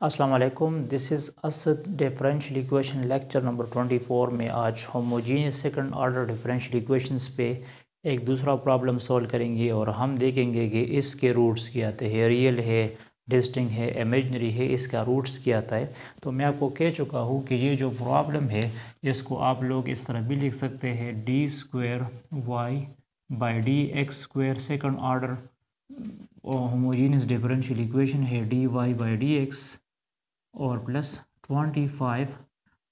अस्सलाम वालेकुम this is Asad differential equation lecture number 24 में आज homogeneous second order differential equations पे एक दूसरा प्रॉब्लम सॉल्व करेंगे और हम देखेंगे कि इसके रूट्स क्या आते हैं रियल है डिस्टिंग है इमेजनरी है, इसका रूट्स क्या आता है। तो मैं आपको कह चुका हूँ कि ये जो प्रॉब्लम है, इसको आप लोग इस तरह भी लिख सकते हैं D square Y by D X square second order homogeneous differential equation है D Y by D X और प्लस ट्वेंटी फाइव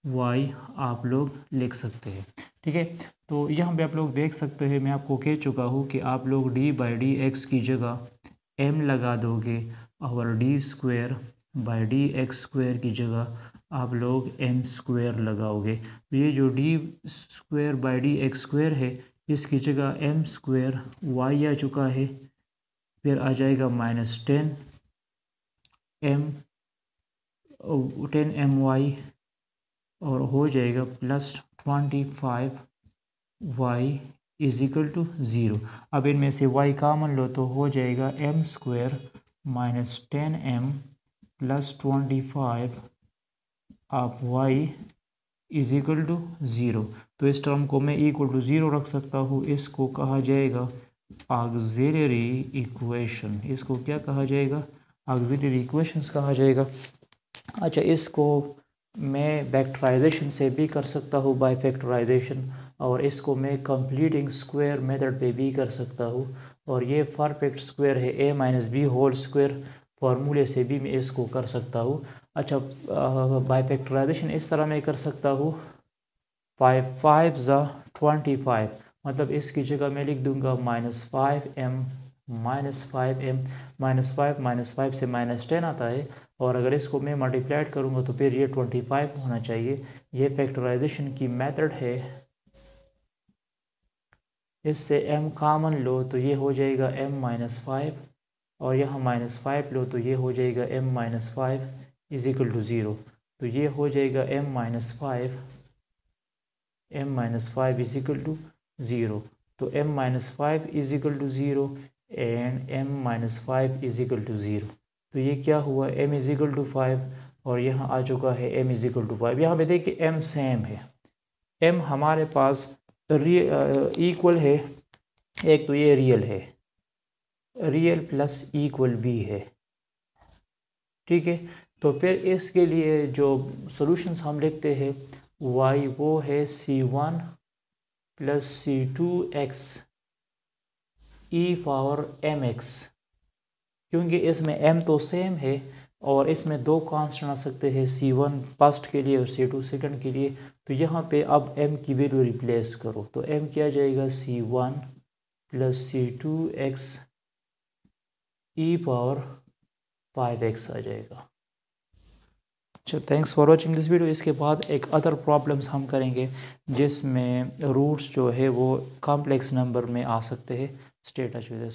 वाई आप लोग लिख सकते हैं। ठीक है? तो यहाँ पे आप लोग देख सकते हैं, मैं आपको कह चुका हूँ कि आप लोग डी बाई डी एक्स की जगह एम लगा दोगे और D square by D X square की जगह आप लोग एम स्क्वेयर लगाओगे। तो ये जो D square by D X square है, इसकी जगह एम स्क्वेयर वाई आ चुका है, फिर आ जाएगा minus ten M ten M Y और हो जाएगा plus twenty five Y is equal to zero अब इनमें से वाई कामन लो तो हो जाएगा M square minus ten M plus twenty five आप Y is equal to zero तो इस टर्म को मैं इक्वल टू ज़ीरो रख सकता हूँ। इसको कहा जाएगा ऑक्सिलरी इक्वेशन इसको क्या कहा जाएगा? ऑक्सिलरी इक्वेशंस कहा जाएगा। अच्छा इसको मैं फैक्टराइजेशन से भी कर सकता हूँ बाय फैक्टराइजेशन और इसको मैं कंप्लीटिंग स्क्वायर मेथड पे भी कर सकता हूँ। और ये परफेक्ट स्क्वायर है A minus B whole square फार्मूले से भी मैं इसको कर सकता हूँ। अच्छा बाय फैक्टराइजेशन इस तरह मैं कर सकता हूँ। Five five are twenty five मतलब इसकी जगह मैं लिख दूँगा minus five M minus five M minus five minus five से माइनस टेन आता है। और अगर इसको मैं मल्टीप्लाइड करूँगा तो फिर ये ट्वेंटी फाइव होना चाहिए। ये फैक्टराइजेशन की मेथड है। इससे m कामन लो तो ये हो जाएगा m माइनस फाइव और यहाँ माइनस फाइव लो तो ये हो जाएगा m minus five is equal to zero तो ये हो जाएगा m minus five M minus five is equal to zero तो m minus five is equal to zero and m minus five is equal to zero तो ये क्या हुआ? M is equal to five और यहाँ आ चुका है m is equal to five यहाँ पे देखिए m सेम है। M हमारे पास इक्वल है। एक तो ये रियल है। रियल प्लस इक्वल भी है। ठीक है? तो फिर इसके लिए जो सॉल्यूशंस हम लिखते हैं वाई वो है C one plus C two X E power M X क्योंकि इसमें एम तो सेम है और इसमें दो कांस्टेंट आ सकते हैं सी वन फ़र्स्ट के लिए और सी टू सेकेंड के लिए। तो यहाँ पे अब एम की वैल्यू रिप्लेस करो। तो एम क्या जाएगा? C one plus C two X E power five X आ जाएगा। अच्छा thanks for watching this video इसके बाद एक अदर प्रॉब्लम्स हम करेंगे, जिसमें रूट्स जो है वो कॉम्प्लेक्स नंबर में आ सकते हैं। State touch with